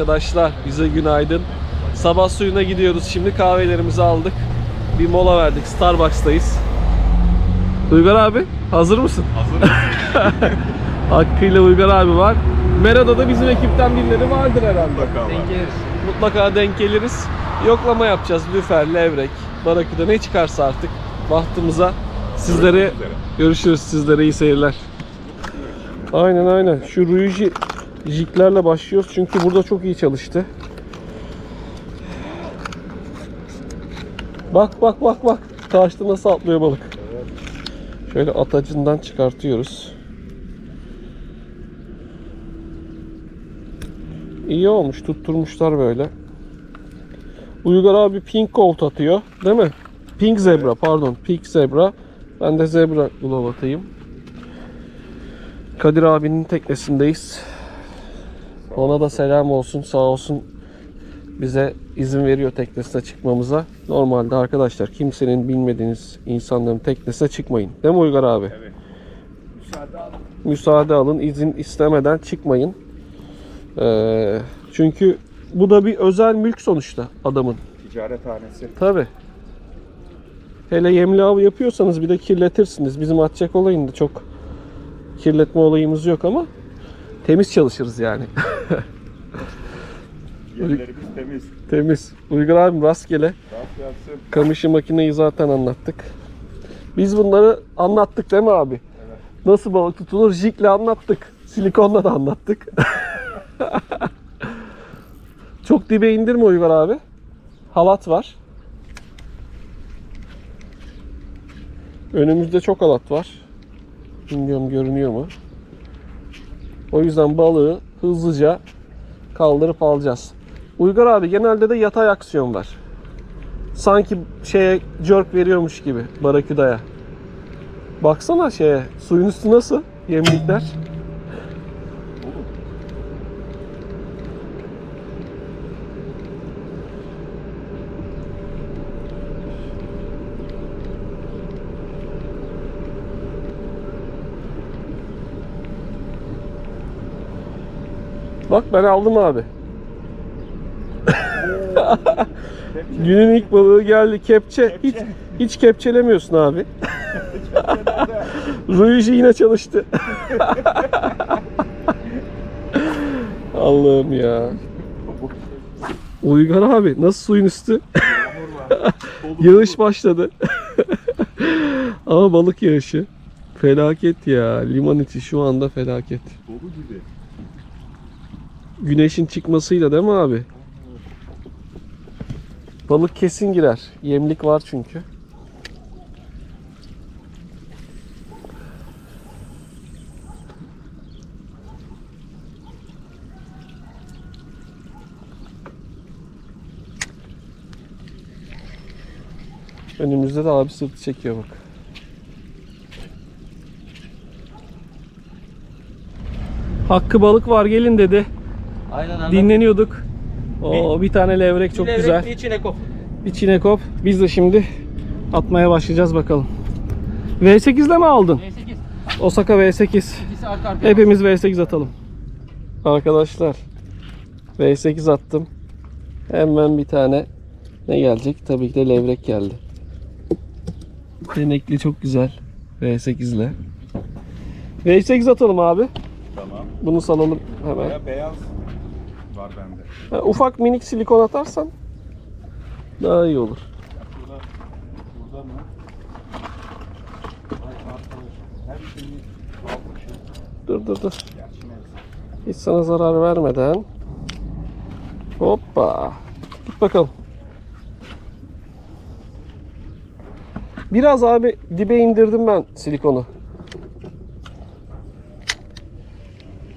arkadaşlar. Bize günaydın. Sabah suyuna gidiyoruz. Şimdi kahvelerimizi aldık. Bir mola verdik. Starbucks'tayız. Uygar abi hazır mısın? Hazır Hakkıyla Uygar abi var. Mera'da da bizim ekipten birileri vardır herhalde. mutlaka var. Mutlaka denk geliriz. Yoklama yapacağız. Lüfer, levrek, baraküda ne çıkarsa artık bahtımıza. Sizlere görüşürüz. Sizlere iyi seyirler. Aynen aynen. Şu Ruiji jiklerle başlıyoruz çünkü burada çok iyi çalıştı. Bak bak bak bak. Karşıda nasıl atlıyor balık. Şöyle atacından çıkartıyoruz. İyi olmuş. Tutturmuşlar böyle. Uygar abi pink colt atıyor. Değil mi? Pink zebra pardon. Pink zebra. Ben de zebra glove atayım. Kadir abinin teknesindeyiz. Ona da selam olsun. Sağ olsun bize izin veriyor teknesine çıkmamıza. Normalde arkadaşlar kimsenin bilmediğiniz insanların teknesine çıkmayın. Değil mi Uygar abi? Evet. Müsaade alın. müsaade alın, izin istemeden çıkmayın. Ee, çünkü bu da bir özel mülk sonuçta adamın. Ticarethanesi. Tabi. Hele yemli av yapıyorsanız bir de kirletirsiniz. Bizim atacak olayında çok kirletme olayımız yok ama temiz çalışırız yani. Yerlerimiz temiz. temiz. Uygar abim rastgele. Gelsin. Kamışı makineyi zaten anlattık. Biz bunları anlattık değil mi abi? Nasıl balık tutulur? Jikle anlattık. Silikonla da anlattık. Çok dibe indirme Uygar abi. Halat var. Önümüzde çok halat var. Bilmiyorum görünüyor mu? O yüzden balığı hızlıca kaldırıp alacağız. Uygar abi genelde de yatay aksiyon var. Sanki şeye jerk veriyormuş gibi baraküdaya. Baksana şeye suyun üstü nasıl yemlikler. Bak ben aldım abi. Günün ilk balığı geldi kepçe. Hiç hiç kepçelemiyorsun abi. Ruiji yine çalıştı. Allah'ım ya. Uygar abi nasıl suyun üstü? Yağış başladı. Ama balık yağışı. Felaket ya. Liman içi şu anda felaket. Dolu gibi. Güneşin çıkmasıyla değil mi abi? Balık kesin girer. Yemlik var çünkü. Önümüzde de abi sırtı çekiyor bak. Hakkı balık var gelin dedi. Aynen. Dinleniyorduk. O bir tane levrek çok Bir levrek, güzel. Bir çinekop. Bir çinekop. Biz de şimdi atmaya başlayacağız bakalım. V8'de mi aldın? V8. Osaka V8. İkisi arka arkaya. Hepimiz V8 atalım. Arkadaşlar V8 attım. Hemen bir tane ne gelecek? Tabii ki de levrek geldi. Denekli çok güzel. V8 ile. V8 atalım abi. Tamam. Bunu salalım hemen. Baya beyaz var bende. Ha, ufak minik silikon atarsan daha iyi olur. Burada, burada mı? Ay arkadaş. Her şeyi almışım. Dur dur dur. Hiç sana zarar vermeden. Hoppa. Git bakalım. Biraz abi dibe indirdim ben silikonu.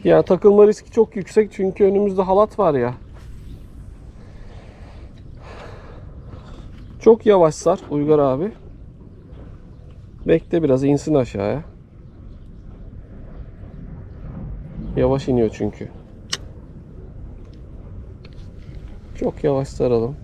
Ya takılma riski çok yüksek çünkü önümüzde halat var ya. Çok yavaş sar Uygar abi. Bekle biraz insin aşağıya. Yavaş iniyor çünkü. Çok yavaş saralım.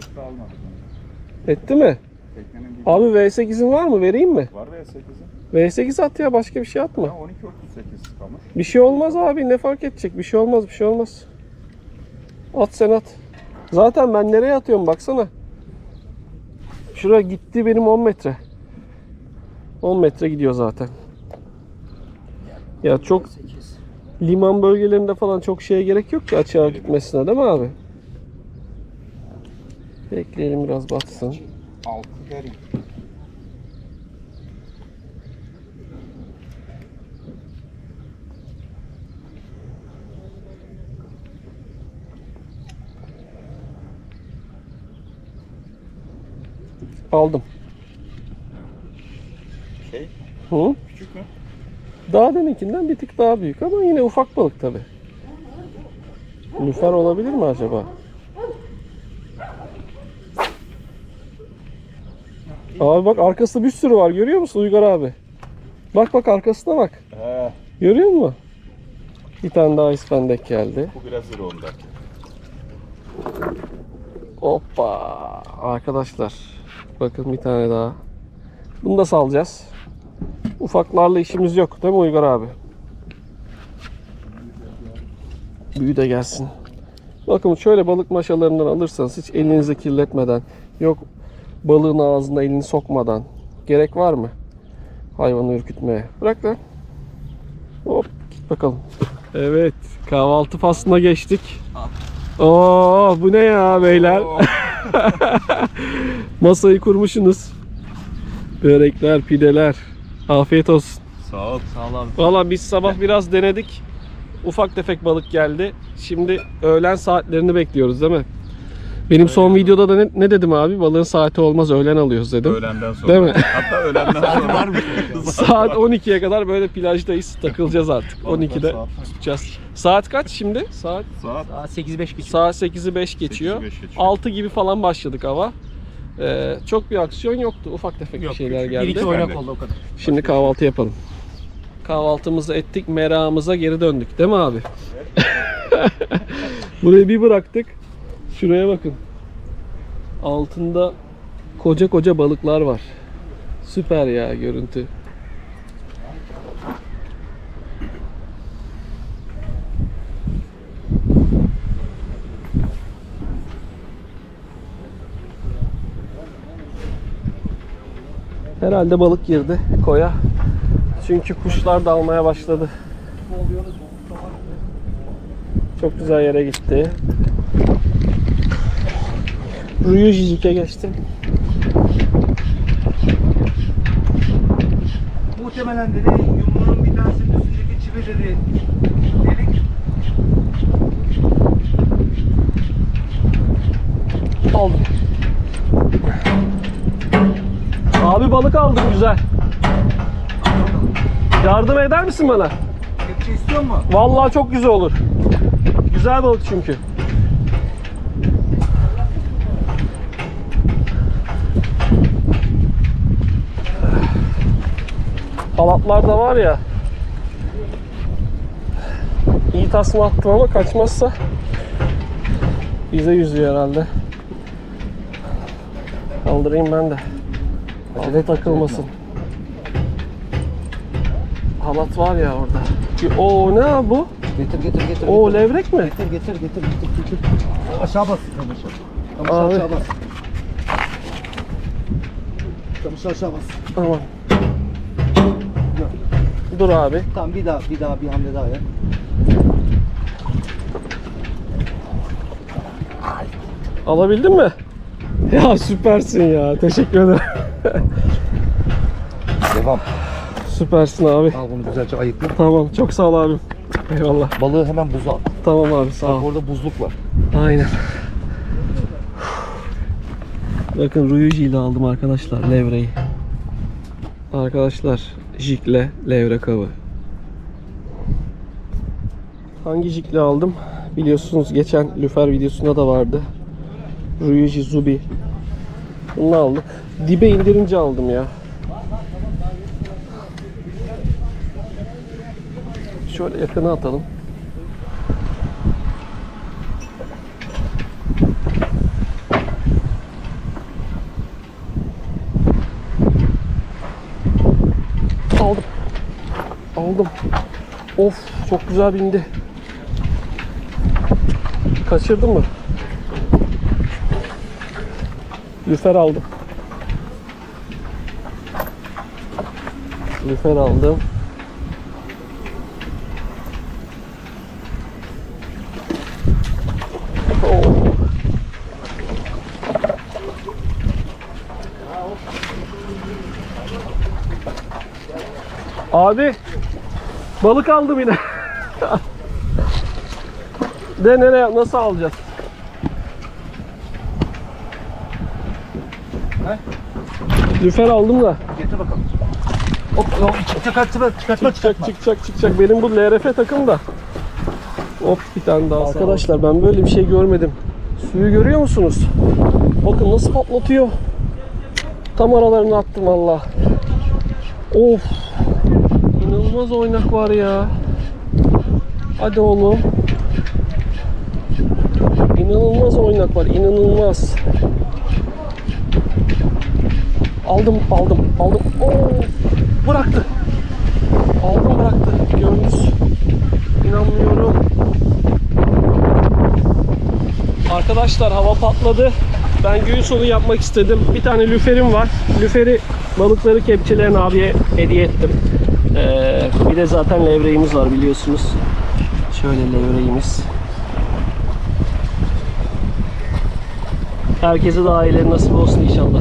Takip et, deste almadık. Etti mi? Teknenin. Abi V8'in var mı? Vereyim mi? Var ve 8'in. V8 at ya başka bir şey atma. Ha 12 38 kamış. Bir şey olmaz abi ne fark edecek? Bir şey olmaz bir şey olmaz. At sen at. Zaten ben nereye atıyorum baksana. Şuraya gitti benim 10 metre. 10 metre gidiyor zaten. Ya çok liman bölgelerinde falan çok şeye gerek yok ki açığa gitmesine değil mi abi? Bekleyelim biraz batsın. 6 derin. Aldım. Şey Hı? küçük mü? Daha deminkinden bir tık daha büyük ama yine ufak balık tabi. Lüfer olabilir mi acaba? Abi bak arkasında bir sürü var görüyor musun Uygar abi? Bak bak arkasına bak. He. Görüyor musun? Bir tane daha ispendek geldi. Bu biraz iri onda. Hoppa. Arkadaşlar bakın bir tane daha. Bunu da salacağız. Ufaklarla işimiz yok değil mi Uygar abi? Büyü de gelsin. Bakın şöyle balık maşalarından alırsanız hiç elinizi kirletmeden yok balığın ağzına elini sokmadan gerek var mı? Hayvanı ürkütmeye. Bırak lan. Hop git bakalım. Evet kahvaltı faslına geçtik. Oo bu ne ya beyler? Masayı kurmuşsunuz. Börekler, pideler. Afiyet olsun. Sağ ol. Sağ ol abi. Valla biz sabah biraz denedik. Ufak tefek balık geldi. Şimdi öğlen saatlerini bekliyoruz değil mi? Benim son videoda da ne, ne dedim abi? Balığın saati olmaz öğlen alıyoruz dedim. Öğlenden sonra. Değil mi? Hatta öğlenden sonra. var mı? Saat 12'ye kadar böyle plajdayız. Takılacağız artık. Balıklar 12'de saat. tutacağız. Saat kaç şimdi? Saat Saat Daha 8-5 geçiyor. saat 8'i 5 geçiyor. 8'i 5 geçiyor. 6 gibi falan başladık hava. Ee, çok bir aksiyon yoktu. Ufak tefek bir Yok, şeyler küçük. Bir geldi. iki oynak oldu o kadar. Şimdi kahvaltı yapalım. Kahvaltımızı ettik, meramıza geri döndük. Değil mi abi? Burayı bir bıraktık. Şuraya bakın. Altında koca koca balıklar var. Süper ya görüntü. Herhalde balık girdi koya. Çünkü kuşlar dalmaya başladı. Çok güzel yere gitti. Ruyu Jijik'e geçtim. Muhtemelen dedi yumruğun bir tanesinin üstündeki çivi dedi delik. Aldım. Abi balık aldım güzel. Yardım eder misin bana? Kepçe istiyor mu? Vallahi çok güzel olur. Güzel balık çünkü. Halatlar da var ya. İyi tasma attım ama kaçmazsa bize yüzüyor herhalde. Kaldırayım ben de. Fazla takılmasın. Halat var ya orada. O ne abi bu? Getir getir getir. O levrek mi? Getir getir getir getir getir. Aşağı bas Abi. aşağı bas. Kamışı aşağı bas. Tamam. Dur abi. Tamam bir daha bir daha bir hamle daha ya. Alabildin mi? Ya süpersin ya. Teşekkür ederim. Devam. Süpersin abi. Al bunu güzelce ayıkla. Tamam. Çok sağ ol abim. Eyvallah. Balığı hemen buza at. Tamam abi sağ ol. Orada buzluk var. Aynen. Bakın Ruyuji ile aldım arkadaşlar levreyi. Arkadaşlar jikle levrek avı. Hangi jikle aldım? Biliyorsunuz geçen lüfer videosunda da vardı. Ruyuji Zubi. Bunu aldık. Dibe indirince aldım ya. Şöyle yakına atalım. Aldım. Aldım. Of çok güzel bindi. Kaçırdın mı? Lüfer aldım. Lüfer aldım. Abi balık aldım yine. De nereye nasıl alacağız? Lüfer aldım da. Getir bakalım. Hop hop çıkartma çıkartma çıkartma Çıkacak çıkacak çıkacak. Benim bu LRF takım da. Hop bir tane daha. Arkadaşlar ben böyle bir şey görmedim. Suyu görüyor musunuz? Bakın nasıl patlatıyor. Tam aralarına attım Allah. Of. İnanılmaz oynak var ya. Hadi oğlum. İnanılmaz oynak var. inanılmaz. Aldım, aldım, aldım. Oo, bıraktı. Aldım bıraktı. Gördünüz. İnanmıyorum. Arkadaşlar hava patladı. Ben gün sonu yapmak istedim. Bir tane lüferim var. Lüferi balıkları kepçeleyen abiye hediye ettim. Ee, bir de zaten levreğimiz var biliyorsunuz. Şöyle levreğimiz. Herkese daha iyileri nasip olsun inşallah.